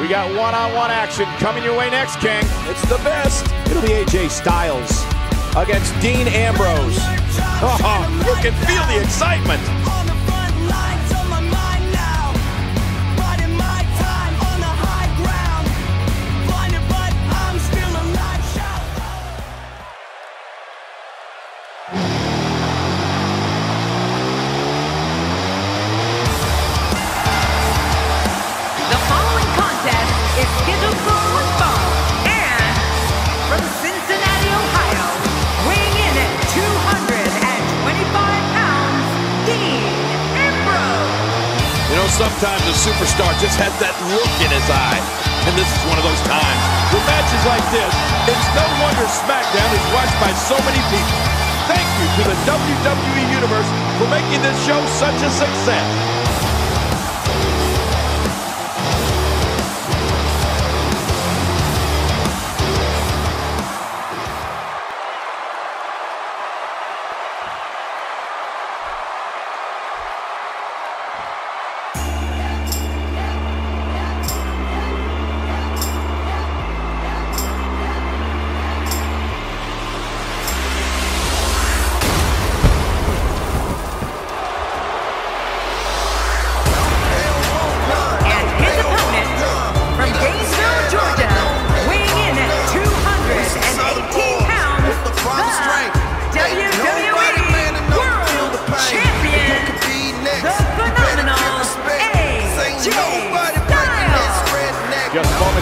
We got one-on-one action coming your way next, King. It's the best. It'll be AJ Styles against Dean Ambrose. Oh, you can feel the excitement. Sometimes a superstar just has that look in his eye. And this is one of those times. With matches like this, it's no wonder SmackDown is watched by so many people. Thank you to the WWE Universe for making this show such a success.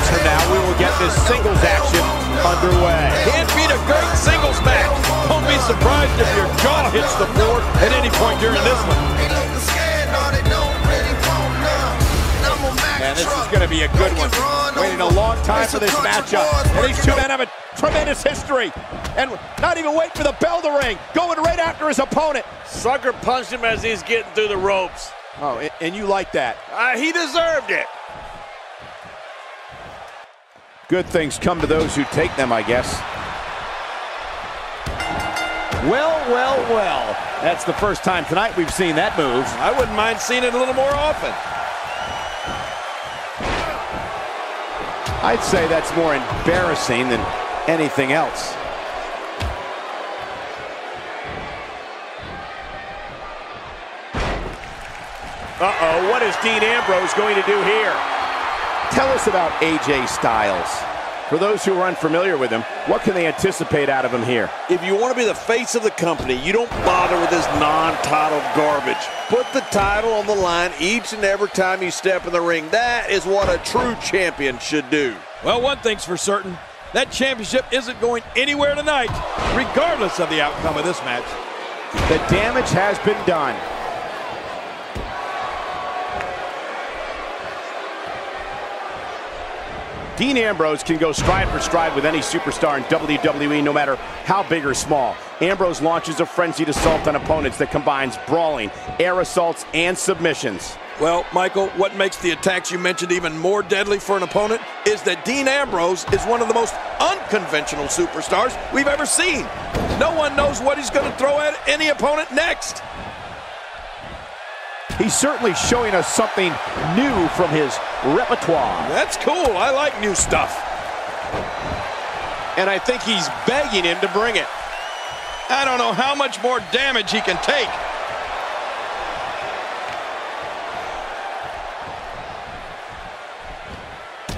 Just from now, we will get this singles action underway. Can't beat a great singles match. Don't be surprised if your jaw hits the floor at any point during this one. Man, this is going to be a good one. Waiting a long time for this matchup. And these two men have a tremendous history. And not even wait for the bell to ring. Going right after his opponent. Sucker punched him as he's getting through the ropes. Oh, and- and you like that. Uh, he deserved it. Good things come to those who take them, I guess. Well, well, well. That's the first time tonight we've seen that move. I wouldn't mind seeing it a little more often. I'd say that's more embarrassing than anything else. Uh-oh, what is Dean Ambrose going to do here? Tell us about AJ Styles. For those who are unfamiliar with him, what can they anticipate out of him here? If you want to be the face of the company, you don't bother with this non-title garbage. Put the title on the line each and every time you step in the ring. That is what a true champion should do. Well, one thing's for certain. That championship isn't going anywhere tonight, regardless of the outcome of this match. The damage has been done. Dean Ambrose can go stride for stride with any superstar in WWE, no matter how big or small. Ambrose launches a frenzied assault on opponents that combines brawling, air assaults, and submissions. Well, Michael, what makes the attacks you mentioned even more deadly for an opponent is that Dean Ambrose is one of the most unconventional superstars we've ever seen. No one knows what he's going to throw at any opponent next. He's certainly showing us something new from his repertoire. That's cool. I like new stuff. And I think he's begging him to bring it. I don't know how much more damage he can take.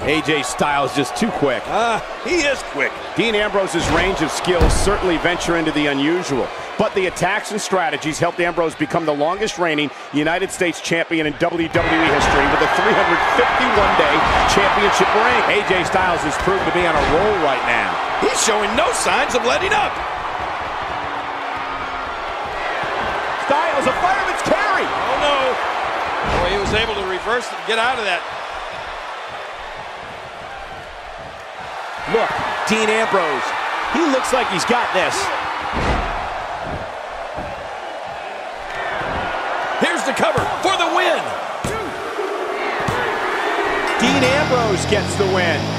AJ Styles just too quick. Ah, he is quick. Dean Ambrose's range of skills certainly venture into the unusual, but the attacks and strategies helped Ambrose become the longest reigning United States champion in WWE history with a 351-day championship reign. AJ Styles is proven to be on a roll right now. He's showing no signs of letting up. Styles, a fireman's carry! Oh, no. Boy, he was able to reverse it and get out of that. Look, Dean Ambrose, he looks like he's got this. Here's the cover for the win. Dean Ambrose gets the win.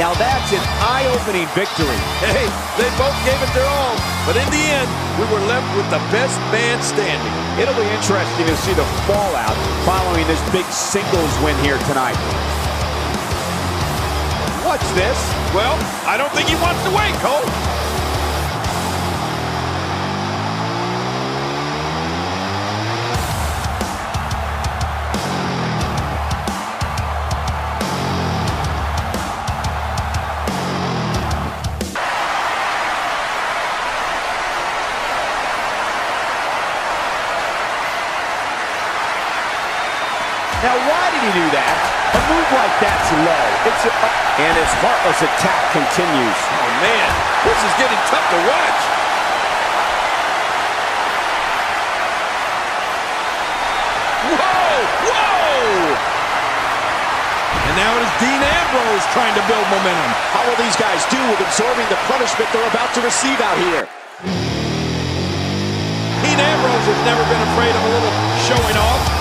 Now that's an eye-opening victory. Hey, they both gave it their all, but in the end, we were left with the best man standing. It'll be interesting to see the fallout following this big singles win here tonight. What's this? Well, I don't think he wants to wait, Cole. Now, why did he do that? A move like that's low. It's a, uh, and his heartless attack continues. Oh, man. This is getting tough to watch. Whoa! Whoa! And now it is Dean Ambrose trying to build momentum. How will these guys do with absorbing the punishment they're about to receive out here? Dean Ambrose has never been afraid of a little showing off.